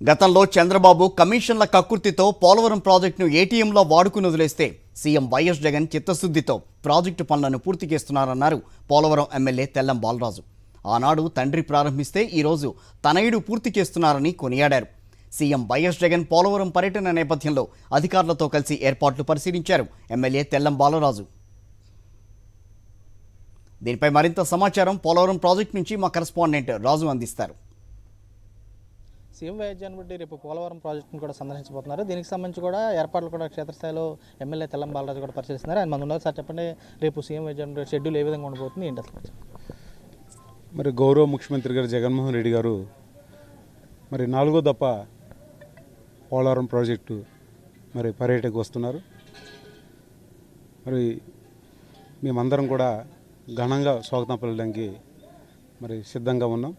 గతంలో చంద్రబాబు కమిషన్ల కక్కుర్తితో పోలవరం ప్రాజెక్టును ఏటీఎంలో వాడుకుని వదిలేస్తే సీఎం వైఎస్ జగన్ చిత్తశుద్ధితో ప్రాజెక్టు పనులను పూర్తి చేస్తున్నారన్నారు పోలవరం ఎమ్మెల్యే తెల్లం బాలరాజు. ఆనాడు తండ్రి ప్రారంభిస్తే ఈరోజు తనయుడు పూర్తి చేస్తున్నారని కొనియాడారు. సీఎం వైఎస్ జగన్ పోలవరం పర్యటన నేపథ్యంలో అధికారులతో కలిసి ఏర్పాట్లు పరిశీలించారు ఎమ్మెల్యే తెల్లం బాలరాజు. దీనిపై మరింత సమాచారం పోలవరం ప్రాజెక్టు నుంచి మా కరెస్పాండెంట్ రాజు అందిస్తారు. సీఎం వైఎస్ జగన్ రెడ్డి రేపు పోలవరం ప్రాజెక్టును కూడా సందర్శించబోతున్నారు. దీనికి సంబంధించి కూడా ఏర్పాట్లు కూడా క్షేత్రస్థాయిలో ఎమ్మెల్యే తెల్లం బాలరాజు కూడా పరిశీలిస్తున్నారు. ఆయన మన ఉన్నారు. సార్ చెప్పండి. రేపు CM YS Jagan Reddy schedule ఏ విధంగా ఉండబోతుంది? ఏంటి అసలు? మరి గౌరవ ముఖ్యమంత్రి గారు జగన్మోహన్ రెడ్డి గారు మరి నాలుగో దప్ప పోలవరం ప్రాజెక్టు మరి పర్యటకు వస్తున్నారు. మరి మేమందరం కూడా ఘనంగా స్వాగతం పలడానికి మరి సిద్ధంగా ఉన్నాం.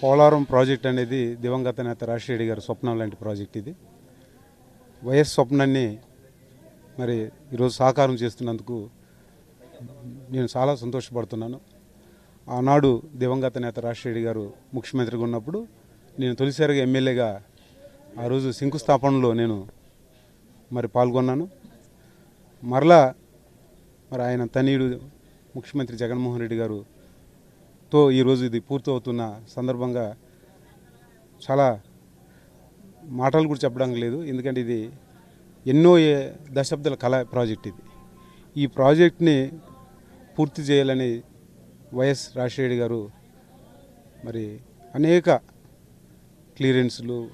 పోలవరం ప్రాజెక్ట్ అనేది దివంగత నేత రాజశేఖర గారి స్వప్నం లాంటి ప్రాజెక్ట్ ఇది. వైఎస్ స్వప్నాన్ని మరి ఈరోజు సాకారం చేస్తున్నందుకు నేను చాలా సంతోషపడుతున్నాను. ఆనాడు దివంగత నేత రాజశేఖర గారు ముఖ్యమంత్రిగా ఉన్నప్పుడు నేను తొలిసారిగా ఎమ్మెల్యేగా ఆ రోజు శంకుస్థాపనలో నేను మరి పాల్గొన్నాను. మరలా మరి ఆయన తనయుడు ముఖ్యమంత్రి జగన్మోహన్ రెడ్డి గారు తో ఈరోజు ఇది పూర్తవుతున్న సందర్భంగా చాలా మాటలు కూడా చెప్పడానికి లేదు. ఎందుకంటే ఇది ఎన్నో ఏ- దశాబ్దాల కళా ప్రాజెక్ట్ ఇది. ఈ ప్రాజెక్ట్ని పూర్తి చేయాలని వైఎస్ రాజశేఖర గారు మరి అనేక క్లియరెన్స్లు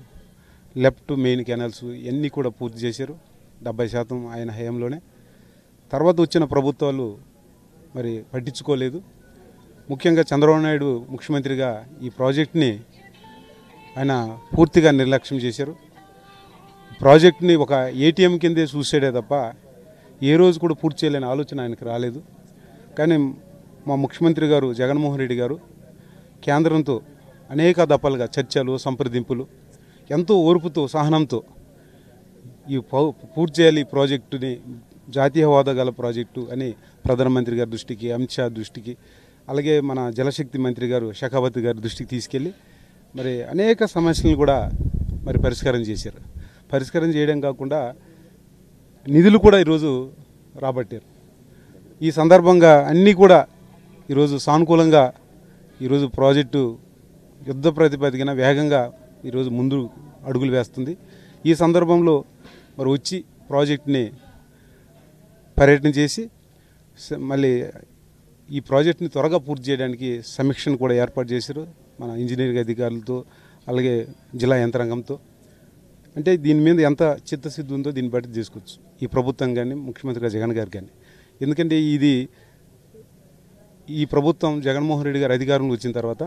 లెఫ్ట్ మెయిన్ కెనాల్స్ ఇవన్నీ కూడా పూర్తి చేశారు. డెబ్బై శాతం ఆయన హయాంలోనే. తర్వాత వచ్చిన ప్రభుత్వాలు మరి పట్టించుకోలేదు. ముఖ్యంగా చంద్రబాబు నాయుడు ముఖ్యమంత్రిగా ఈ ప్రాజెక్ట్ని ఆయన పూర్తిగా నిర్లక్ష్యం చేశారు. ప్రాజెక్ట్ని ఒక ఏటీఎం కిందే చూసాడే తప్ప ఏ రోజు కూడా పూర్తి చేయలేని ఆలోచన ఆయనకు రాలేదు. కానీ మా ముఖ్యమంత్రి గారు జగన్మోహన్ రెడ్డి గారు కేంద్రంతో అనేక దఫలుగా చర్చలు సంప్రదింపులు ఎంతో ఓర్పుతో సహనంతో ఈ పౌ- పూర్తి చేయాలి ఈ ప్రాజెక్టుని జాతీయవాద గల ప్రాజెక్టు అని ప్రధానమంత్రి గారి దృష్టికి అమిత్ షా దృష్టికి అలాగే మన జలశక్తి మంత్రి గారు షెకావత్ గారి దృష్టికి తీసుకెళ్ళి మరి అనేక సమస్యలను కూడా మరి పరిష్కారం చేశారు. పరిష్కారం చేయడం కాకుండా నిధులు కూడా ఈరోజు రాబట్టారు. ఈ సందర్భంగా అన్నీ కూడా ఈరోజు సానుకూలంగా ఈరోజు ప్రాజెక్టు యుద్ధ ప్రాతిపదికన వేగంగా ఈరోజు ముందు అడుగులు వేస్తుంది. ఈ సందర్భంలో మరి వచ్చి ప్రాజెక్ట్ని పర్యటన చేసి మళ్ళీ ఈ ప్రాజెక్ట్ని త్వరగా పూర్తి చేయడానికి సమీక్షను కూడా ఏర్పాటు చేశారు మన ఇంజనీరింగ్ అధికారులతో అలాగే జిల్లా యంత్రాంగంతో. అంటే దీని మీద ఎంత చిత్తశుద్ధి ఉందో దీన్ని బట్టి తీసుకోవచ్చు. ఈ ప్రభుత్వం కానీ ముఖ్యమంత్రి జగన్ గారు కానీ ఎందుకంటే ఇది ఈ ప్రభుత్వం జగన్మోహన్ రెడ్డి గారు అధికారంలో వచ్చిన తర్వాత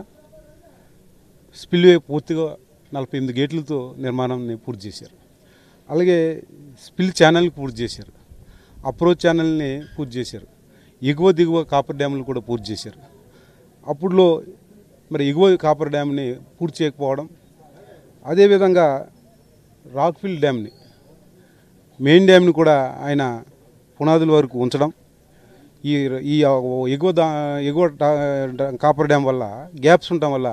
స్పిల్వే పూర్తిగా నలభై ఎనిమిది గేట్లతో నిర్మాణాన్ని పూర్తి చేశారు. అలాగే స్పిల్ ఛానల్ని పూర్తి చేశారు. అప్రోచ్ ఛానల్ని పూర్తి చేశారు. ఎగువ దిగువ కాపర్ డ్యాములు కూడా పూర్తి చేశారు. అప్పుడులో మరి ఎగువ కాపర్ డ్యామ్ని పూర్తి చేయకపోవడం అదేవిధంగా రాక్ఫిల్ డ్యామ్ని మెయిన్ డ్యామ్ని కూడా ఆయన పునాదుల వరకు ఉంచడం ఈ ఈ ఎగువ దా ఎగువ కాపర్ డ్యామ్ వల్ల గ్యాప్స్ ఉండటం వల్ల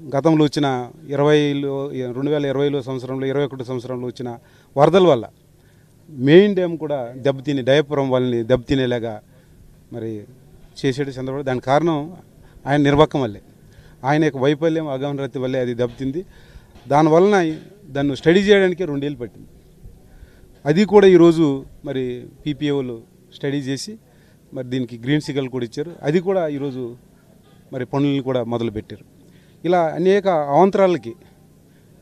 గతంలో వచ్చిన ఇరవైలో రెండు వేల ఇరవైలో సంవత్సరంలో ఇరవై ఒకటి సంవత్సరంలో వచ్చిన వరదల వల్ల మెయిన్ డ్యామ్ కూడా దెబ్బతిని డయపురం వాళ్ళని దెబ్బతినేలాగా మరి చేసేటి చంద్రబాబు. దానికి కారణం ఆయన నిర్వాహకం వల్లే. ఆయన యొక్క వైఫల్యం అగమనరతి వల్లే అది దెబ్బతింది. దానివలన దాన్ని స్టడీ చేయడానికి రెండేళ్ళు పట్టింది. అది కూడా ఈరోజు మరి పీపీఓలు స్టడీ చేసి మరి దీనికి గ్రీన్ సిగ్నల్ కూడా ఇచ్చారు. అది కూడా ఈరోజు మరి పనులను కూడా మొదలుపెట్టారు. ఇలా అనేక అవాంతరాలకి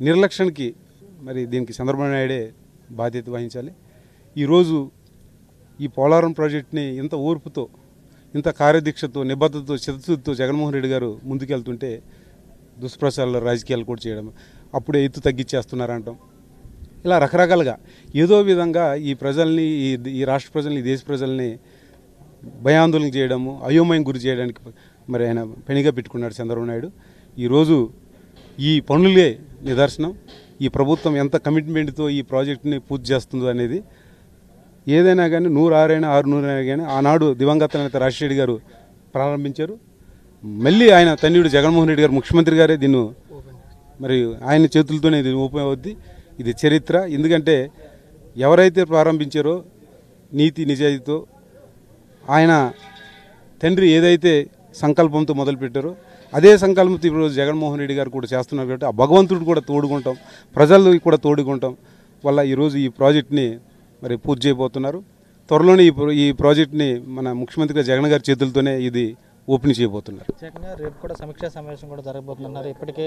నిర్లక్ష్యానికి మరి దీనికి చంద్రబాబు నాయుడే బాధ్యత వహించాలి. ఈరోజు ఈ పోలవరం ప్రాజెక్ట్ని ఇంత ఓర్పుతో ఇంత కార్యదీక్షతో నిబద్ధతతో చిత్తశుద్ధితో జగన్మోహన్ రెడ్డి గారు ముందుకెళ్తుంటే దుష్ప్రచారాలు రాజకీయాలు కూడా చేయడం అప్పుడే ఎత్తు తగ్గించేస్తున్నారంటాం ఇలా రకరకాలుగా ఏదో విధంగా ఈ ప్రజల్ని ఈ ఈ రాష్ట్ర ప్రజల్ని ఈ దేశ ప్రజల్ని భయాందోళన చేయడము అయోమయం గురి చేయడానికి మరి ఆయన పెనిగా పెట్టుకున్నాడు చంద్రబాబు నాయుడు. ఈరోజు ఈ పనులే నిదర్శనం. ఈ ప్రభుత్వం ఎంత కమిట్మెంట్తో ఈ ప్రాజెక్టుని పూర్తి చేస్తుందో అనేది ఏదైనా కానీ నూరు ఆరైనా ఆరు నూరైనా కానీ ఆనాడు దివంగత నేత రాజశేఖర్ గారు ప్రారంభించారు. మళ్ళీ ఆయన తన్యుడు జగన్మోహన్ రెడ్డి గారు ముఖ్యమంత్రి గారే దీన్ని మరి ఆయన చేతులతోనే ఇది ఉపయోగద్ది ఇది చరిత్ర. ఎందుకంటే ఎవరైతే ప్రారంభించారో నీతి నిజాయితీతో ఆయన తండ్రి ఏదైతే సంకల్పంతో మొదలుపెట్టారో అదే సంకల్పంతో ఇప్పుడు జగన్మోహన్ రెడ్డి గారు కూడా చేస్తున్నారు కాబట్టి ఆ భగవంతుడు కూడా తోడుకుంటాం. ప్రజలు కూడా తోడుకుంటాం. వల్ల ఈరోజు ఈ ప్రాజెక్ట్ని మరి పూర్తి చేయబోతున్నారు. త్వరలోనే ఈ ఈ ప్రాజెక్ట్ని మన ముఖ్యమంత్రిగా జగన్ గారి చేతులతోనే ఇది ఓపెన్ చేయబోతున్నారు. రేపు కూడా సమీక్షా సమావేశం కూడా జరగబోతున్నారు. ఇప్పటికే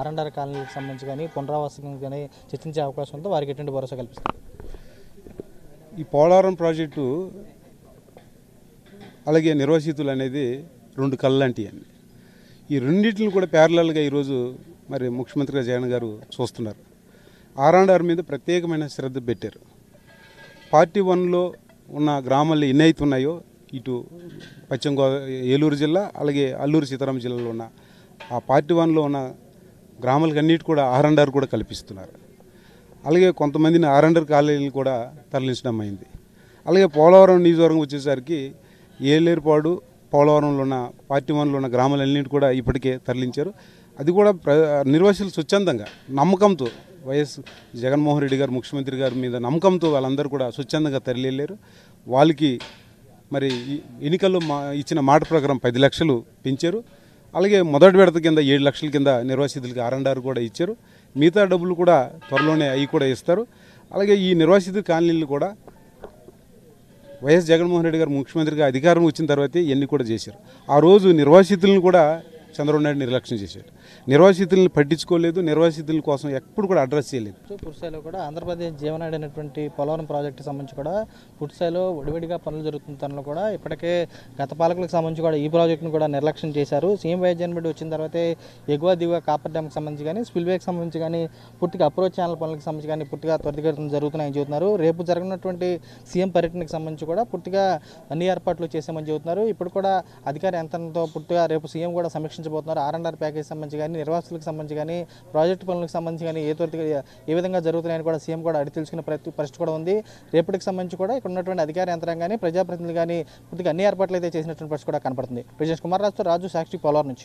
ఆర్ఎండ్ఆర్ కాలనీకి సంబంధించి కానీ పునరావాసం కానీ చర్చించే అవకాశం ఉందో వారికి ఎటువంటి భరోసా కల్పిస్తారు? ఈ పోలవరం ప్రాజెక్టు అలాగే నిర్వాసితులు అనేది రెండు కళ్ళంటి అండి. ఈ రెండింటిని కూడా ప్యారలల్గా ఈరోజు మరి ముఖ్యమంత్రిగా జగన్ గారు చూస్తున్నారు. ఆర్ఆర్ మీద ప్రత్యేకమైన శ్రద్ధ పెట్టారు. పార్టీ వన్లో ఉన్న గ్రామాలు ఎన్ని అయితే ఉన్నాయో ఇటు పశ్చిమ గోదావరి ఏలూరు జిల్లా అలాగే అల్లూరు సీతారాం జిల్లాలో ఉన్న ఆ పార్టీ వన్లో ఉన్న గ్రామాలకు అన్నిటి కూడా ఆర్ఆర్ కూడా కల్పిస్తున్నారు. అలాగే కొంతమందిని ఆర్ఎండర్ కాలేజీలు కూడా తరలించడం అయింది. అలాగే పోలవరం నియోజకవర్గం వచ్చేసరికి ఏలేరుపాడు పోలవరంలో ఉన్న పార్టీ వన్లో ఉన్న గ్రామాలన్నింటి కూడా ఇప్పటికే తరలించారు. అది కూడా ప్ర నిర్వాసితులు స్వచ్ఛందంగా నమ్మకంతో వైఎస్ జగన్మోహన్ రెడ్డి గారు ముఖ్యమంత్రి గారి మీద నమ్మకంతో వాళ్ళందరూ కూడా స్వచ్ఛందంగా తరలిలేరు వాళ్ళకి మరి ఈ ఎన్నికల్లో మా ఇచ్చిన మాట ప్రకారం పది లక్షలు పెంచారు. అలాగే మొదటి విడత కింద ఏడు లక్షల కింద నిర్వాసితులకి ఆర్ఎండ్ఆర్ కూడా ఇచ్చారు. మిగతా డబ్బులు కూడా త్వరలోనే అవి కూడా ఇస్తారు. అలాగే ఈ నిర్వాసిత కాలనీలు కూడా వైఎస్ జగన్మోహన్ రెడ్డి గారు ముఖ్యమంత్రిగా అధికారం వచ్చిన తర్వాతే ఇవన్నీ కూడా చేశారు. ఆ రోజు నిర్వాసితులను కూడా చంద్రబాబు నాయుడు నిర్లక్ష్యం చేశాడు. నిర్వాసితుల్ని పట్టించుకోలేదు నిర్వాసితుల కోసం ఎప్పుడు కూడా అడ్రస్ చేయలేదు. పూర్తిస్థాయిలో కూడా ఆంధ్రప్రదేశ్ జీవనాడి అనేటువంటి పోలవరం ప్రాజెక్టు సంబంధించి కూడా పూర్తిస్థాయిలో విడివిడిగా పనులు జరుగుతున్న తనలో కూడా ఇప్పటికే గత పాలకులకు సంబంధించి కూడా ఈ ప్రాజెక్టును కూడా నిర్లక్ష్యం చేశారు. సీఎం వైఎస్ జగన్ రెడ్డి వచ్చిన తర్వాతే ఎగువ దిగువ కాపర్ డ్యామ్కి సంబంధించి కానీ స్పిల్వేకి సంబంధించి కానీ పూర్తిగా అప్రోచ్ ఛానల్ పనులకు సంబంధించి కానీ పూర్తిగా త్వరితగతిన జరుగుతున్నాయని చెబుతున్నారు. రేపు జరగనటువంటి సీఎం పర్యటనకు సంబంధించి కూడా పూర్తిగా అన్ని ఏర్పాట్లు చేసామని చెబుతున్నారు. ఇప్పుడు కూడా అధికార యంత్రంతో పూర్తిగా రేపు సీఎం కూడా సమీక్ష సమీక్షించబోతున్నారు ఆర్ అండ్ ఆర్ ప్యాకేజ్ సంబంధించి కానీ నిర్వాసులకు సంబంధించి కానీ ప్రాజెక్టు పనులకు సంబంధించి కానీ ఏ త్వరితగా ఏ విధంగా జరుగుతున్నాయని కూడా సీఎం కూడా అడిగి తెలుసుకునే ప్రతి పరిస్థితి కూడా ఉంది. రేపటికి సంబంధించి కూడా ఇక్కడ ఉన్నటువంటి అధికార యంత్రాంగాన్ని ప్రజాప్రతినిధులు కానీ పూర్తిగా అన్ని ఏర్పాట్లు అయితే చేసినటువంటి పరిస్థితి కూడా కనపడుతుంది. ప్రజేష్ కుమార్ రాజు రాజు సాక్షి పోలవరం నుంచి.